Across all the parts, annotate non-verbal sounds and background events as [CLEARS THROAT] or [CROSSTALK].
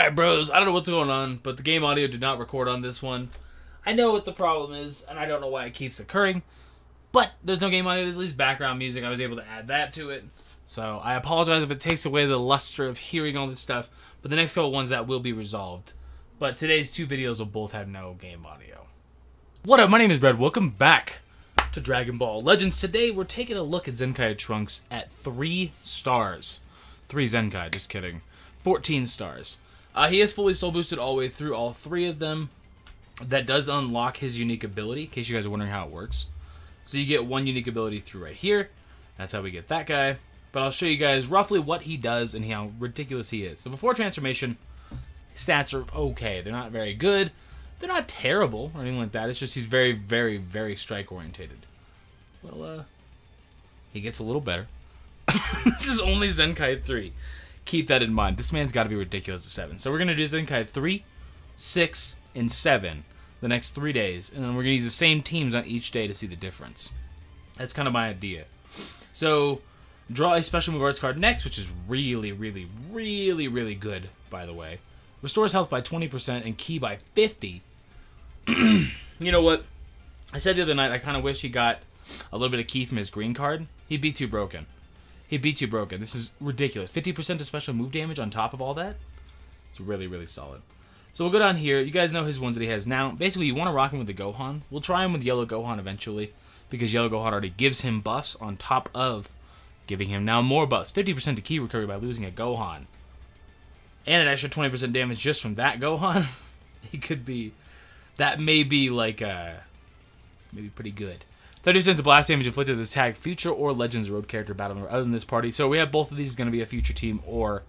Alright, bros, I don't know what's going on, but the game audio did not record on this one. I know what the problem is, and I don't know why it keeps occurring, but there's no game audio, there's at least background music. I was able to add that to it. So I apologize if it takes away the luster of hearing all this stuff, but the next couple ones that will be resolved. But today's two videos will both have no game audio. What up, my name is Brad. Welcome back to Dragon Ball Legends. Today we're taking a look at Zenkai Trunks at three stars. Three Zenkai, just kidding. 14 stars. Uh, he is fully soul boosted all the way through all three of them. That does unlock his unique ability, in case you guys are wondering how it works. So you get one unique ability through right here. That's how we get that guy. But I'll show you guys roughly what he does and how ridiculous he is. So before transformation, stats are okay. They're not very good. They're not terrible or anything like that. It's just he's very, very, very strike orientated. Well, uh, he gets a little better. [LAUGHS] this is only Zenkai 3 keep that in mind. This man's got to be ridiculous at 7. So we're going to do Zenkai 3, 6, and 7 the next three days. And then we're going to use the same teams on each day to see the difference. That's kind of my idea. So draw a special move arts card next, which is really, really, really, really good, by the way. Restores health by 20% and key by 50. [CLEARS THROAT] you know what? I said the other night I kind of wish he got a little bit of key from his green card. He'd be too broken. He beats you broken. This is ridiculous. 50% of special move damage on top of all that. It's really, really solid. So we'll go down here. You guys know his ones that he has now. Basically, you want to rock him with the Gohan. We'll try him with Yellow Gohan eventually. Because Yellow Gohan already gives him buffs on top of giving him now more buffs. 50% to key recovery by losing a Gohan. And an extra 20% damage just from that Gohan. [LAUGHS] he could be... That may be like, uh... Maybe pretty good. 30% of blast damage inflicted with this tag future or Legends Road character battle other than this party. So we have both of these going to be a future team or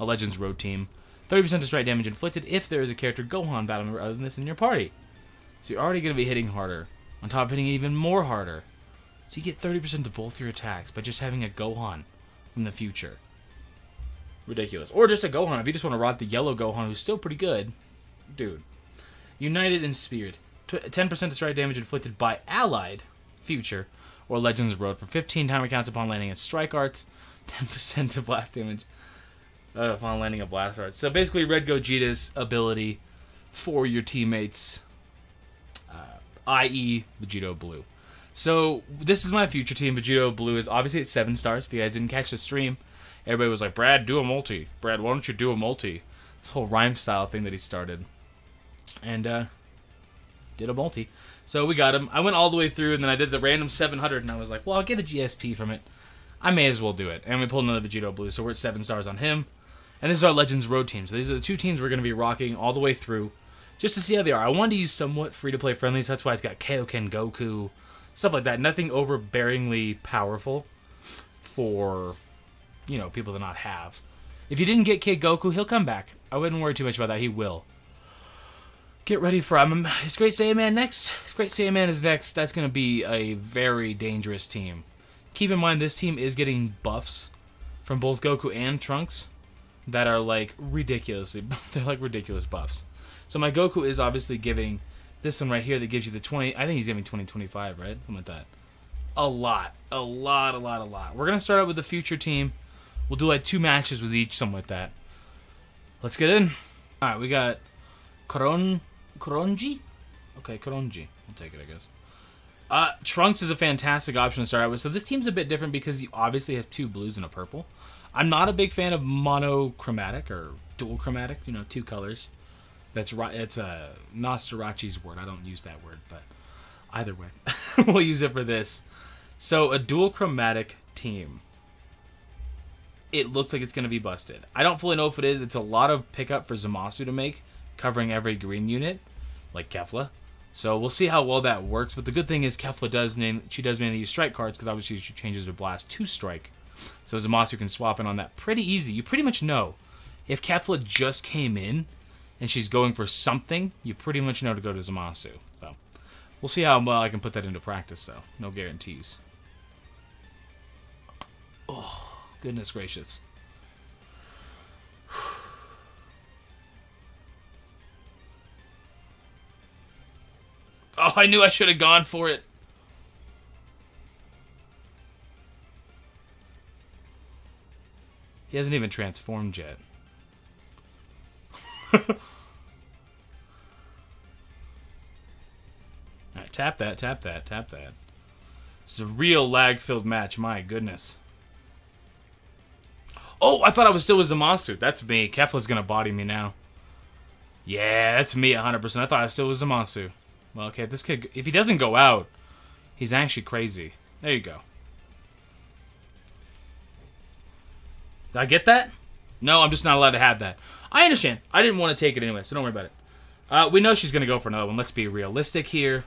a Legends Road team. 30% of strike damage inflicted if there is a character Gohan battle member other than this in your party. So you're already going to be hitting harder. On top of hitting even more harder. So you get 30% to both your attacks by just having a Gohan from the future. Ridiculous. Or just a Gohan. If you just want to rot the yellow Gohan, who's still pretty good. Dude. United in Spirit. 10% of strike damage inflicted by Allied future, or Legends Road for 15 time accounts upon landing a strike arts, [LAUGHS] 10% to blast damage uh, upon landing a blast arts. So basically, Red Gogeta's ability for your teammates, uh, i.e., Vegito Blue. So this is my future team. Vegito Blue is obviously at seven stars. If you guys didn't catch the stream, everybody was like, "Brad, do a multi. Brad, why don't you do a multi?" This whole rhyme style thing that he started, and uh, did a multi. So we got him. I went all the way through, and then I did the random 700, and I was like, well, I'll get a GSP from it. I may as well do it. And we pulled another Vegito Blue, so we're at 7 stars on him. And this is our Legends Road team. So these are the two teams we're going to be rocking all the way through, just to see how they are. I wanted to use somewhat free-to-play friendly, so that's why it's got Kaioken Goku, stuff like that. Nothing overbearingly powerful for, you know, people to not have. If you didn't get Kid Goku, he'll come back. I wouldn't worry too much about that. He will get ready for um, him. Is Great Saiyaman next? If Great Saiyaman is next, that's going to be a very dangerous team. Keep in mind, this team is getting buffs from both Goku and Trunks that are like ridiculously, [LAUGHS] they're like ridiculous buffs. So my Goku is obviously giving this one right here that gives you the 20, I think he's giving 20, 25, right? Something like that. A lot, a lot, a lot, a lot. We're going to start out with the future team. We'll do like two matches with each, something like that. Let's get in. All right, we got Kron Koronji? Okay, Koronji. I'll take it, I guess. Uh, Trunks is a fantastic option to start out with. So this team's a bit different because you obviously have two blues and a purple. I'm not a big fan of monochromatic or dual chromatic, you know, two colors. That's right. It's a Nostarachi's word. I don't use that word, but either way, [LAUGHS] we'll use it for this. So a dual chromatic team. It looks like it's going to be busted. I don't fully know if it is. It's a lot of pickup for Zamasu to make covering every green unit, like Kefla. So we'll see how well that works. But the good thing is Kefla does name she does mainly use strike cards because obviously she changes her blast to strike. So Zamasu can swap in on that pretty easy. You pretty much know if Kefla just came in and she's going for something, you pretty much know to go to Zamasu. So we'll see how well I can put that into practice though. No guarantees. Oh, goodness gracious. Oh, I knew I should have gone for it. He hasn't even transformed yet. [LAUGHS] Alright, tap that, tap that, tap that. It's a real lag-filled match, my goodness. Oh, I thought I was still with Zamasu. That's me. Kefla's gonna body me now. Yeah, that's me 100%. I thought I still was Zamasu. Well, okay, this kid, if he doesn't go out, he's actually crazy. There you go. Did I get that? No, I'm just not allowed to have that. I understand. I didn't want to take it anyway, so don't worry about it. Uh, we know she's going to go for another one. Let's be realistic here.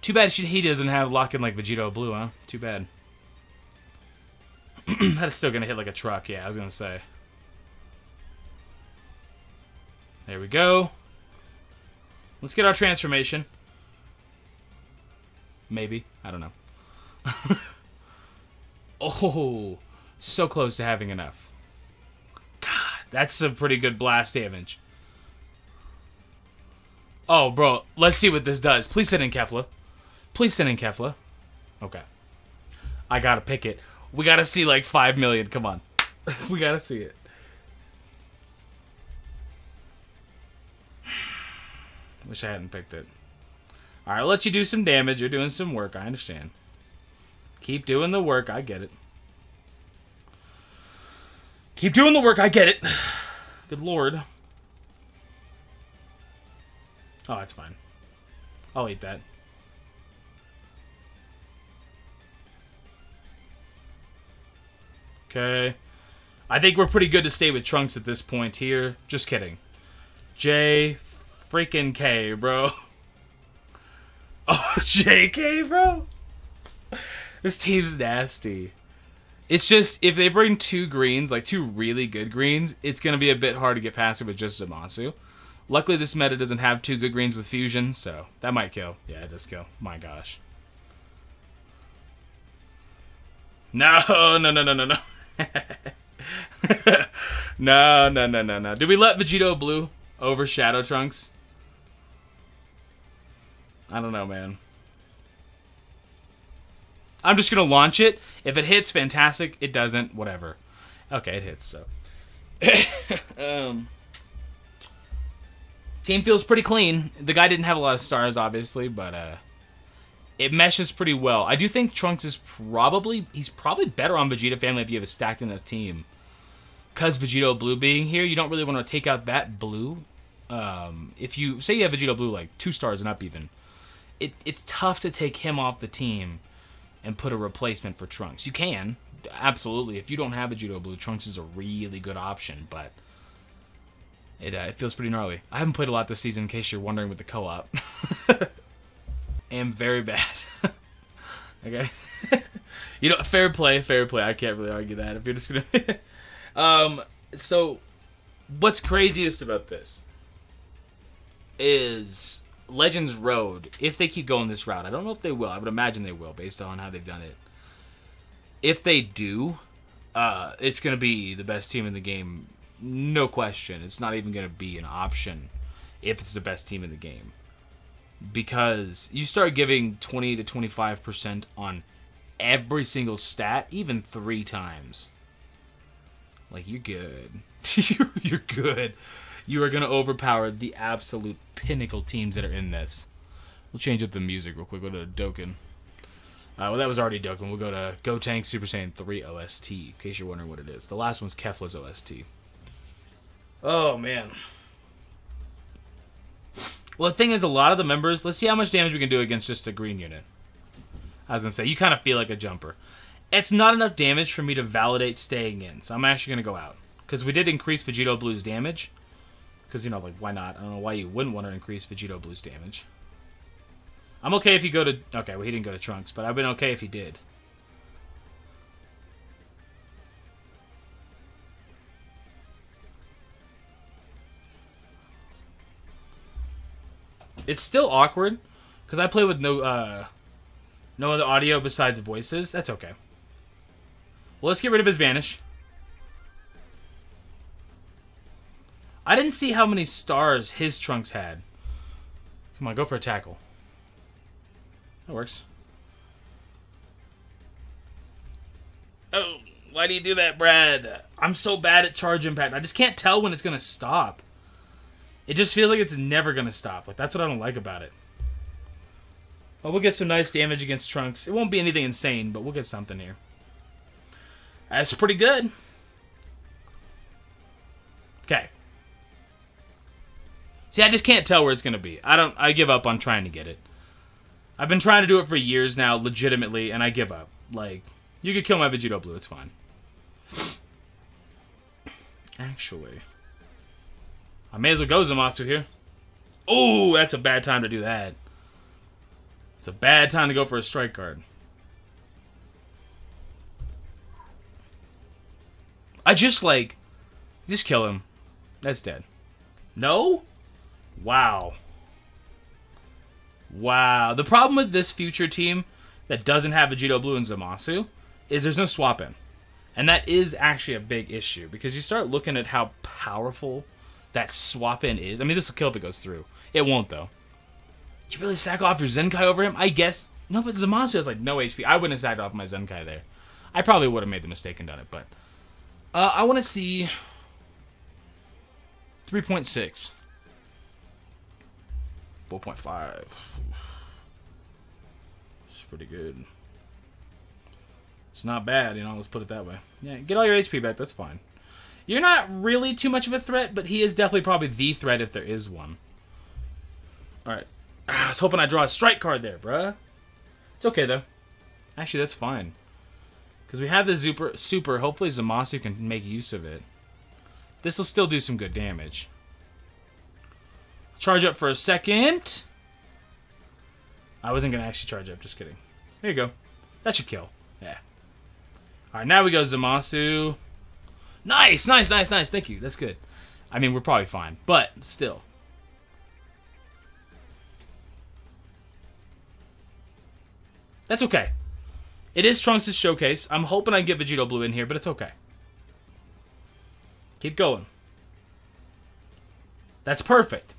Too bad she, he doesn't have lock-in like Vegito Blue, huh? Too bad. [CLEARS THROAT] That's still going to hit like a truck, yeah, I was going to say. There we go. Let's get our transformation. Maybe. I don't know. [LAUGHS] oh, so close to having enough. God, that's a pretty good blast damage. Oh, bro, let's see what this does. Please send in Kefla. Please send in Kefla. Okay. I gotta pick it. We gotta see like 5 million. Come on. [LAUGHS] we gotta see it. Wish I hadn't picked it. Alright, I'll let you do some damage. You're doing some work. I understand. Keep doing the work. I get it. Keep doing the work. I get it. Good lord. Oh, that's fine. I'll eat that. Okay. I think we're pretty good to stay with Trunks at this point here. Just kidding. J freaking K, bro. [LAUGHS] Oh, JK, bro. This team's nasty. It's just, if they bring two greens, like two really good greens, it's going to be a bit hard to get past it with just Zamasu. Luckily, this meta doesn't have two good greens with fusion, so that might kill. Yeah, it does kill. My gosh. No, [LAUGHS] no, no, no, no, no. [LAUGHS] no, no, no, no, no. Did we let Vegito Blue overshadow Trunks? I don't know, man. I'm just gonna launch it. If it hits, fantastic. It doesn't, whatever. Okay, it hits. So, [LAUGHS] um, team feels pretty clean. The guy didn't have a lot of stars, obviously, but uh, it meshes pretty well. I do think Trunks is probably he's probably better on Vegeta family if you have a stacked the team. Cause Vegito Blue being here, you don't really want to take out that blue. Um, if you say you have Vegito Blue like two stars and up, even it, it's tough to take him off the team and put a replacement for Trunks. You can, absolutely. If you don't have a Vegito Blue, Trunks is a really good option, but it, uh, it feels pretty gnarly. I haven't played a lot this season, in case you're wondering with the co-op. [LAUGHS] am very bad. [LAUGHS] okay. [LAUGHS] you know, fair play, fair play. I can't really argue that. If you're just gonna, um, so what's craziest about this is Legends Road, if they keep going this route, I don't know if they will. I would imagine they will, based on how they've done it. If they do, uh, it's going to be the best team in the game, no question. It's not even going to be an option if it's the best team in the game, because you start giving twenty to twenty five percent on every single stat, even three times. Like you're good. [LAUGHS] you're, you're good you are going to overpower the absolute pinnacle teams that are in this. We'll change up the music real quick. Go to Dokkan. Uh, well, that was already Dokkan. We'll go to Gotenks Super Saiyan 3 OST, in case you're wondering what it is. The last one's Kefla's OST. Oh, man. Well, the thing is, a lot of the members... Let's see how much damage we can do against just a green unit. I was going to say, you kind of feel like a jumper. It's not enough damage for me to validate staying in, so I'm actually going to go out. Because we did increase Vegito Blue's damage. Because, you know, like, why not? I don't know why you wouldn't want to increase Vegito Blue's damage. I'm okay if you go to... Okay, well, he didn't go to Trunks, but I've been okay if he did. It's still awkward, because I play with no, uh... No other audio besides voices. That's okay. Well, let's get rid of his Vanish. I didn't see how many stars his trunks had. Come on, go for a tackle. That works. Oh, Why do you do that, Brad? I'm so bad at charge impact. I just can't tell when it's gonna stop. It just feels like it's never gonna stop. Like that's what I don't like about it. Well, we'll get some nice damage against Trunks. It won't be anything insane, but we'll get something here. That's pretty good. Okay. See, I just can't tell where it's gonna be. I don't. I give up on trying to get it. I've been trying to do it for years now, legitimately, and I give up. Like, you could kill my Vegito Blue. It's fine. Actually, I may as well go Zamasu here. Oh, that's a bad time to do that. It's a bad time to go for a strike card. I just like, just kill him. That's dead. No? Wow. Wow. The problem with this future team that doesn't have Vegito Blue and Zamasu is there's no swap in. And that is actually a big issue because you start looking at how powerful that swap in is. I mean, this will kill if it goes through. It won't, though. You really sack off your Zenkai over him? I guess. No, but Zamasu has like no HP. I wouldn't have sacked off my Zenkai there. I probably would have made the mistake and done it, but. Uh, I want to see. 3.6. 4.5. It's pretty good. It's not bad, you know, let's put it that way. Yeah, get all your HP back, that's fine. You're not really too much of a threat, but he is definitely probably the threat if there is one. Alright. Ah, I was hoping I'd draw a strike card there, bruh. It's okay, though. Actually, that's fine. Because we have the super, super. Hopefully Zamasu can make use of it. This will still do some good damage. Charge up for a second. I wasn't going to actually charge up. Just kidding. There you go. That should kill. Yeah. Alright, now we go Zamasu. Nice, nice, nice, nice. Thank you. That's good. I mean, we're probably fine. But, still. That's okay. It is Trunks' showcase. I'm hoping I get Vegito Blue in here, but it's okay. Keep going. That's perfect.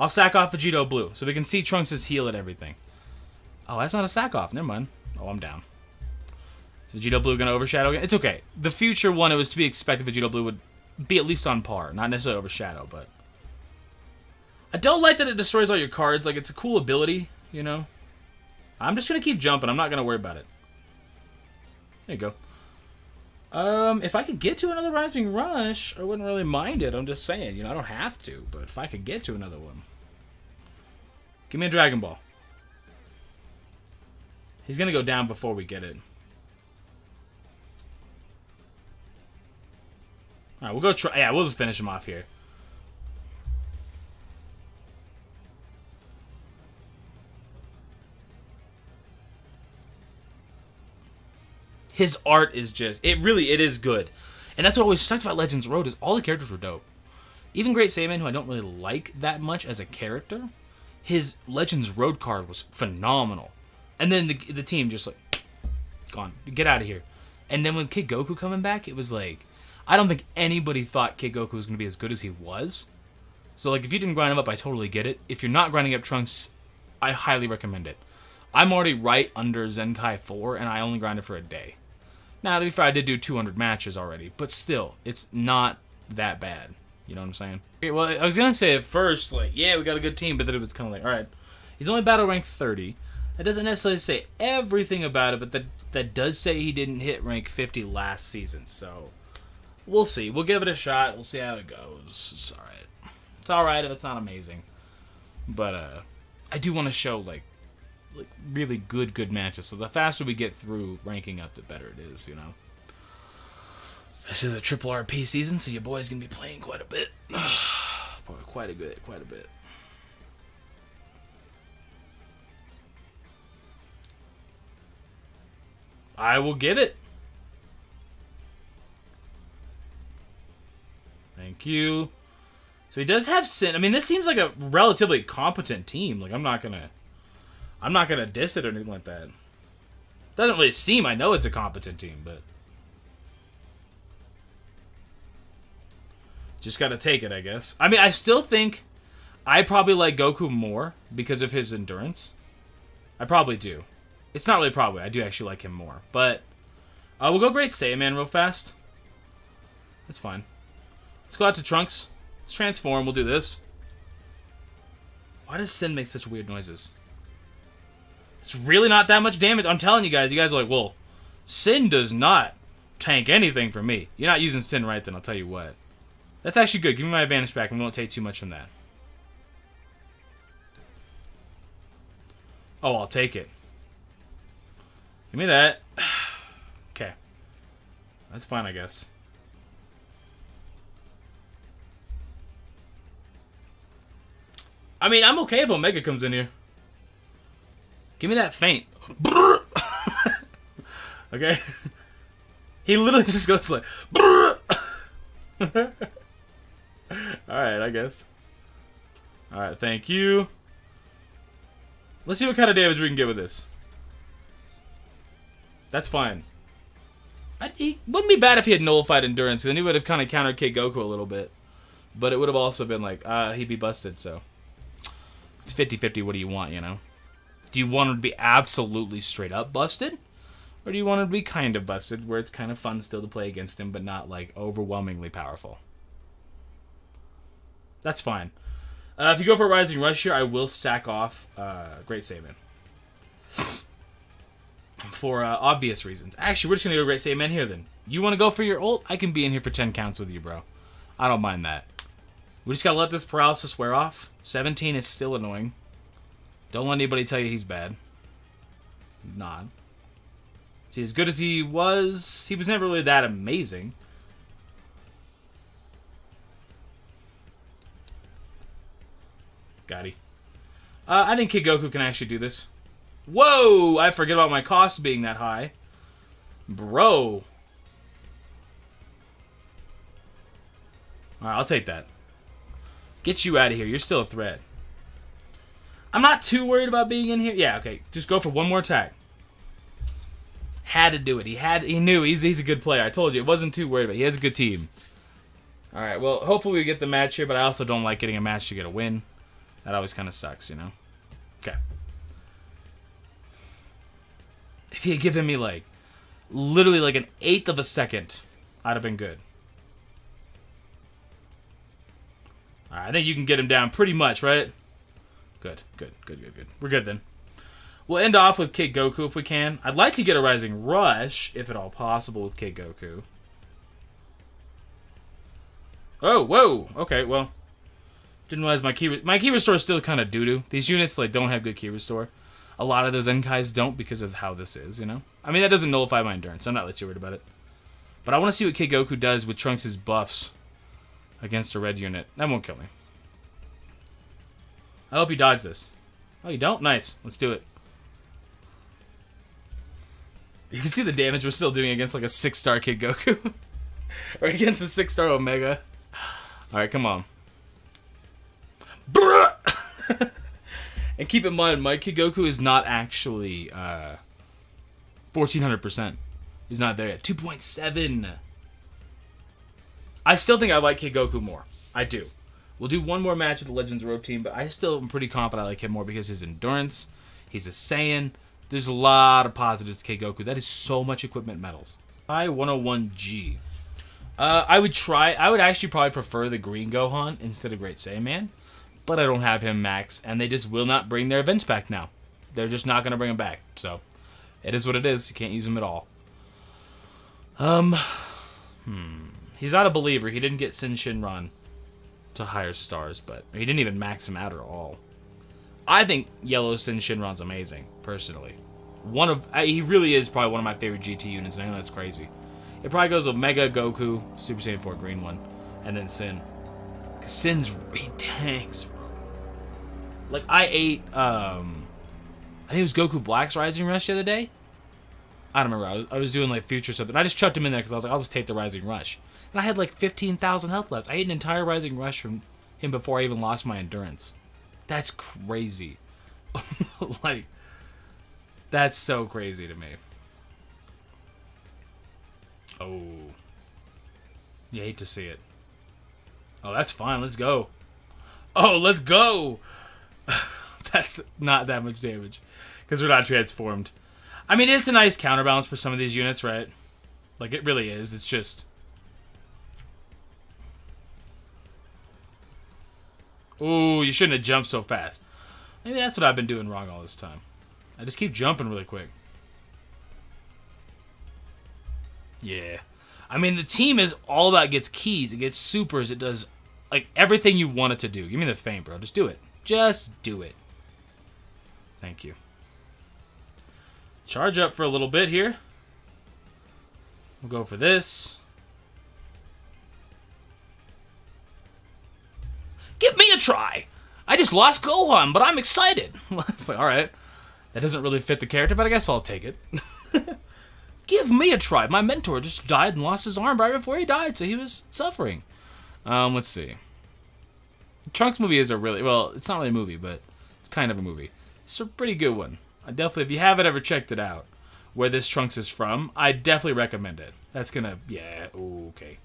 I'll sack off Vegito Blue so we can see Trunks' heal and everything. Oh, that's not a sack off. Never mind. Oh, I'm down. Is Vegito Blue going to overshadow again? It's okay. The future one, it was to be expected Vegito Blue would be at least on par. Not necessarily overshadow, but... I don't like that it destroys all your cards. Like, it's a cool ability, you know? I'm just going to keep jumping. I'm not going to worry about it. There you go. Um, if I could get to another Rising Rush, I wouldn't really mind it. I'm just saying, you know, I don't have to, but if I could get to another one. Give me a Dragon Ball. He's gonna go down before we get it. Alright, we'll go try. Yeah, we'll just finish him off here. his art is just it really it is good. And that's what always sucked about Legends Road is all the characters were dope. Even Great Saiyaman, who I don't really like that much as a character, his Legends Road card was phenomenal. And then the the team just like gone, get out of here. And then when Kid Goku coming back, it was like I don't think anybody thought Kid Goku was going to be as good as he was. So like if you didn't grind him up, I totally get it. If you're not grinding up Trunks, I highly recommend it. I'm already right under Zenkai 4 and I only grinded for a day. Now, to be fair, I did do 200 matches already, but still, it's not that bad. You know what I'm saying? Okay, well, I was gonna say at first, like, yeah, we got a good team, but then it was kind of like, all right, he's only battle rank 30. That doesn't necessarily say everything about it, but that that does say he didn't hit rank 50 last season. So we'll see. We'll give it a shot. We'll see how it goes. It's all right. It's all right if it's not amazing, but uh, I do want to show like like really good good matches. So the faster we get through ranking up, the better it is. You know. This is a triple RP season, so your boy's gonna be playing quite a bit. [SIGHS] quite a bit, quite a bit. I will get it. Thank you. So he does have Syn. I mean, this seems like a relatively competent team. Like, I'm not gonna I'm not gonna diss it or anything like that. Doesn't really seem. I know it's a competent team, but just gotta take it, I guess. I mean, I still think I probably like Goku more because of his endurance. I probably do. It's not really probably. I do actually like him more, but Uh, we'll go Great Saiyaman real fast. That's fine. Let's go out to Trunks. Let's transform. We'll do this. Why does Syn make such weird noises? It's really not that much damage. I'm telling you guys. You guys are like, well, Syn does not tank anything for me. You're not using Syn right, then I'll tell you what. That's actually good. Give me my advantage back, and we won't take too much from that. Oh, I'll take it. Give me that. [SIGHS] okay. That's fine, I guess. I mean, I'm okay if Omega comes in here. Give me that faint. [LAUGHS] okay? [LAUGHS] He literally just goes like... [LAUGHS] Alright, I guess. Alright, thank you. Let's see what kind of damage we can get with this. That's fine. I, he wouldn't be bad if he had nullified endurance, then he would have kind of countered Kid Goku a little bit. But it would have also been like, uh, he'd be busted, so. It's 50-50, what do you want, you know? Do you want him to be absolutely straight up busted? Or do you want him to be kind of busted, where it's kind of fun still to play against him, but not, like, overwhelmingly powerful? That's fine. Uh, if you go for Rising Rush here, I will sack off uh, Great Saiyaman. [SIGHS] for uh, obvious reasons. Actually, we're just going to go Great Saiyaman here, then. You want to go for your ult? I can be in here for 10 counts with you, bro. I don't mind that. We just got to let this paralysis wear off. 17 is still annoying. Don't let anybody tell you he's bad. Not. See, as good as he was, he was never really that amazing. Got he. Uh, I think Kid Goku can actually do this. Whoa! I forget about my cost being that high. Bro. Alright, I'll take that. Get you out of here. You're still a threat. I'm not too worried about being in here. Yeah, okay. Just go for one more attack. Had to do it. He had. He knew. He's, he's a good player. I told you. It wasn't too worried about. He has a good team. All right. Well, hopefully we get the match here, but I also don't like getting a match to get a win. That always kind of sucks, you know? Okay. If he had given me, like, literally like an eighth of a second, I'd have been good. Alright, I think you can get him down pretty much, right? Good, good, good, good, good. We're good then. We'll end off with Kid Goku if we can. I'd like to get a Rising Rush, if at all possible, with Kid Goku. Oh, whoa! Okay, well. Didn't realize my key my key restore is still kind of doo doo. These units like don't have good key restore. A lot of the Zenkais don't because of how this is, you know. I mean that doesn't nullify my endurance. I'm not really too worried about it. But I want to see what Kid Goku does with Trunks' buffs against a red unit. That won't kill me. I hope you dodge this. Oh, you don't? Nice. Let's do it. You can see the damage we're still doing against like a six-star Kid Goku. [LAUGHS] or against a six-star Omega. Alright, come on. [LAUGHS] and keep in mind, my Kid Goku is not actually uh, 1400%. He's not there yet. 2.7. I still think I like Kid Goku more. I do. We'll do one more match with the Legends Road team, but I still am pretty confident I like him more because his endurance, he's a Saiyan. There's a lot of positives to Goku. That is so much equipment medals. I 101G. Uh, I would try. I would actually probably prefer the Green Gohan instead of Great Saiyaman but I don't have him max, and they just will not bring their events back now. They're just not going to bring him back. So, it is what it is. You can't use him at all. Um, hmm. He's not a believer. He didn't get Syn Shenron to higher stars, but he didn't even max him out at all. I think Yellow Syn Shenron's amazing, personally. One of he really is probably one of my favorite GT units, and I know that's crazy. It probably goes with Mega Goku, Super Saiyan 4 Green one, and then Sin. Cause Syn's he tanks, like I ate, um, I think it was Goku Black's Rising Rush the other day. I don't remember. I was, I was doing like future something. I just chucked him in there because I was like, I'll just take the Rising Rush. And I had like 15,000 health left. I ate an entire Rising Rush from him before I even lost my endurance. That's crazy. [LAUGHS] like, that's so crazy to me. Oh. You hate to see it. Oh, that's fine. Let's go. Oh, let's go. [LAUGHS] That's not that much damage. Because we're not transformed. I mean, it's a nice counterbalance for some of these units, right? Like, it really is. It's just... Ooh, you shouldn't have jumped so fast. Maybe that's what I've been doing wrong all this time. I just keep jumping really quick. Yeah. I mean, the team is all about gets keys, it gets supers, it does like everything you want it to do. Give me the fame, bro. Just do it. Just do it. Thank you. Charge up for a little bit here. We'll go for this. Give me a try. I just lost Gohan, but I'm excited. [LAUGHS] it's like, all right. That doesn't really fit the character, but I guess I'll take it. [LAUGHS] Give me a try. My mentor just died and lost his arm right before he died, so he was suffering. Um, let's see. Trunks movie is a really well. It's not really a movie, but it's kind of a movie. It's a pretty good one. I definitely, if you haven't ever checked it out, where this Trunks is from, I definitely recommend it. That's gonna, yeah, okay,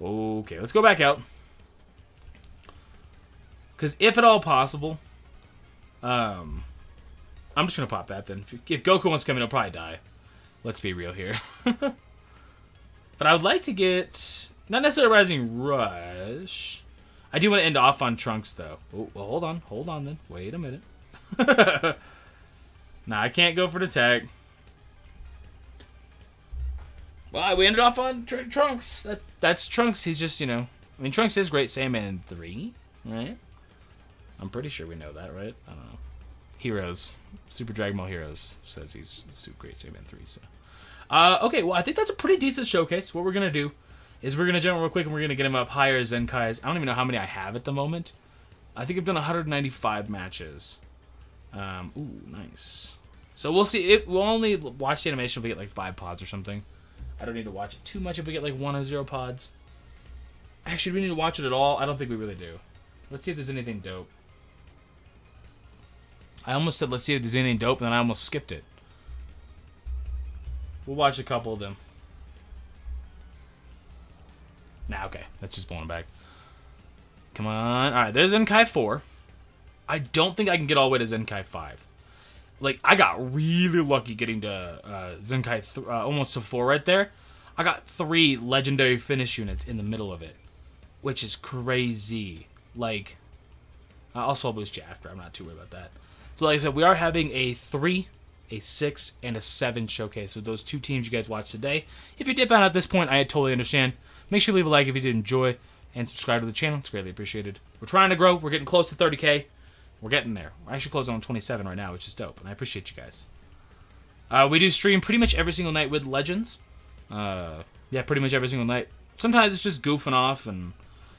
okay. Let's go back out. Because if at all possible, um, I'm just gonna pop that then. If, if Goku wants to come in, he'll probably die. Let's be real here. [LAUGHS] but I would like to get not necessarily Rising Rush. I do want to end off on Trunks though. Oh, well, hold on, hold on then. Wait a minute. [LAUGHS] nah, I can't go for the tag. Well, we ended off on Tr Trunks. That that's Trunks. He's just you know. I mean, Trunks is great Saiyaman three, right? I'm pretty sure we know that, right? I don't know. Heroes, Super Dragon Ball Heroes says he's Super Great Saiyaman three. So, uh, okay, well I think that's a pretty decent showcase. What we're gonna do is we're gonna jump real quick and we're gonna get him up higher Zenkai's. I don't even know how many I have at the moment. I think I've done 195 matches. Um, ooh, nice. So we'll see. It, we'll only watch the animation if we get like five pods or something. I don't need to watch it too much if we get like one or zero pods. Actually, we need to watch it at all? I don't think we really do. Let's see if there's anything dope. I almost said let's see if there's anything dope, and then I almost skipped it. We'll watch a couple of them. Nah, okay. That's just blowing back. Come on. Alright, there's Zenkai 4. I don't think I can get all the way to Zenkai 5. Like, I got really lucky getting to uh, Zenkai uh, almost to 4 right there. I got three legendary finish units in the middle of it. Which is crazy. Like, uh, also boost Jasper. I'm not too worried about that. So, like I said, we are having a 3, a 6, and a 7 showcase with those two teams you guys watched today. If you dip out at this point, I totally understand. Make sure you leave a like if you did enjoy, and subscribe to the channel. It's greatly appreciated. We're trying to grow. We're getting close to 30k. We're getting there. We're actually closing on 27 right now, which is dope, and I appreciate you guys. Uh, we do stream pretty much every single night with Legends. Uh, yeah, pretty much every single night. Sometimes it's just goofing off and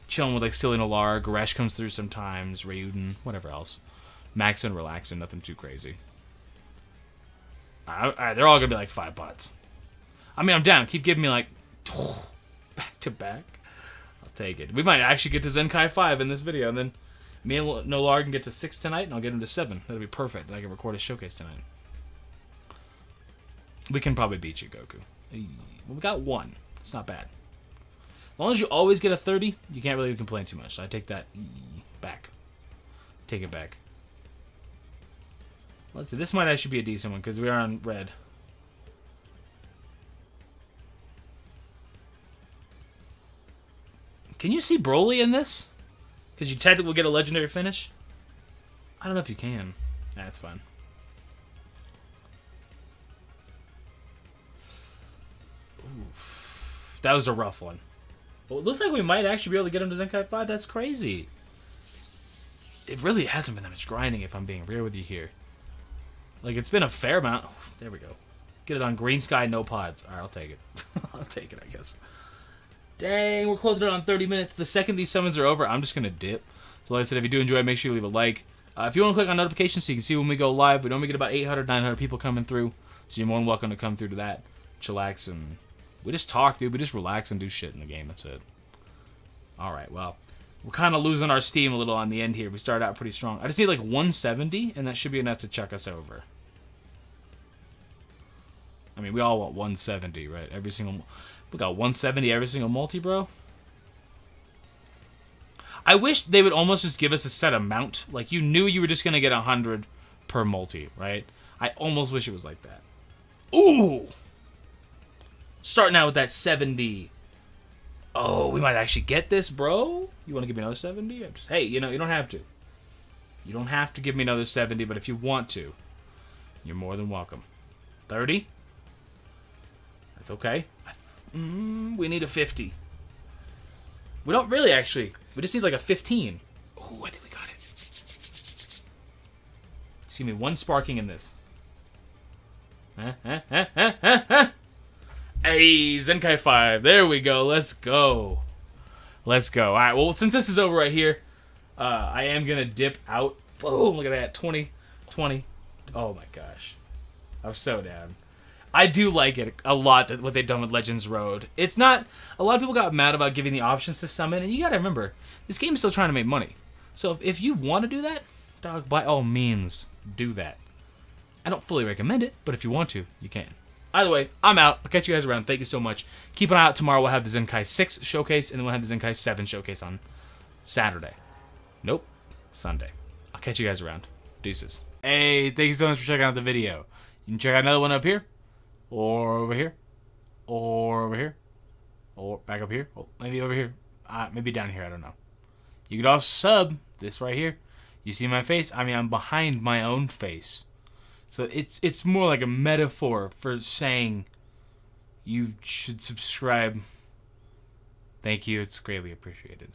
chilling with like Silly Nalar. Goresh comes through sometimes. Ryuden, whatever else. Maxing, relaxing, nothing too crazy. All right, they're all gonna be like five bots. I mean, I'm down. Keep giving me like to back. I'll take it. We might actually get to Zenkai five in this video, and then me and Nolar can get to six tonight, and I'll get him to seven. That'll be perfect. I can record a showcase tonight. We can probably beat you, Goku. We got one. It's not bad. As long as you always get a 30, you can't really complain too much. So I take that back. Take it back. Let's see. This might actually be a decent one because we are on red. Can you see Broly in this? Because you technically will get a legendary finish? I don't know if you can. That's nah, fine. Oof. That was a rough one. Well, it looks like we might actually be able to get him to Zenkai 5. That's crazy. It really hasn't been that much grinding, if I'm being real with you here. Like, it's been a fair amount. There we go. Get it on green sky, no pods. Alright, I'll take it. [LAUGHS] I'll take it, I guess. Dang, we're closing it on 30 minutes. The second these summons are over, I'm just going to dip. So like I said, if you do enjoy, make sure you leave a like. Uh, if you want to click on notifications so you can see when we go live, we normally get about 800, 900 people coming through. So you're more than welcome to come through to that. Chillax and... We just talk, dude. We just relax and do shit in the game. That's it. Alright, well. We're kind of losing our steam a little on the end here. We started out pretty strong. I just need like 170, and that should be enough to chuck us over. I mean, we all want 170, right? Every single... We got 170 every single multi, bro. I wish they would almost just give us a set amount. Like, you knew you were just going to get 100 per multi, right? I almost wish it was like that. Ooh! Starting out with that 70. Oh, we might actually get this, bro. You want to give me another 70? I'm just, hey, you know, you don't have to. You don't have to give me another 70, but if you want to, you're more than welcome. 30? That's okay. Mm, we need a 50. We don't really, actually. We just need like a 15. Oh, I think we got it. Excuse me, one sparking in this. Huh, huh, huh, huh, huh, huh. Hey, Zenkai 5. There we go. Let's go. Let's go. All right, well, since this is over right here, uh, I am going to dip out. Boom, look at that. 20, 20. Oh my gosh. I'm so down. I do like it a lot that what they've done with Legends Road. It's not a lot of people got mad about giving the options to summon, and you got to remember this game's still trying to make money. So if, if you want to do that, dog, by all means, do that. I don't fully recommend it, but if you want to, you can. Either way, I'm out. I'll catch you guys around. Thank you so much. Keep an eye out tomorrow. We'll have the Zenkai 6 showcase, and then we'll have the Zenkai 7 showcase on Saturday. Nope, Sunday. I'll catch you guys around. Deuces. Hey, thank you so much for checking out the video. You can check out another one up here, or over here, or over here, or back up here, oh, maybe over here, uh, maybe down here, I don't know. You could also sub this right here. You see my face? I mean, I'm behind my own face. So it's it's more like a metaphor for saying you should subscribe. Thank you. It's greatly appreciated.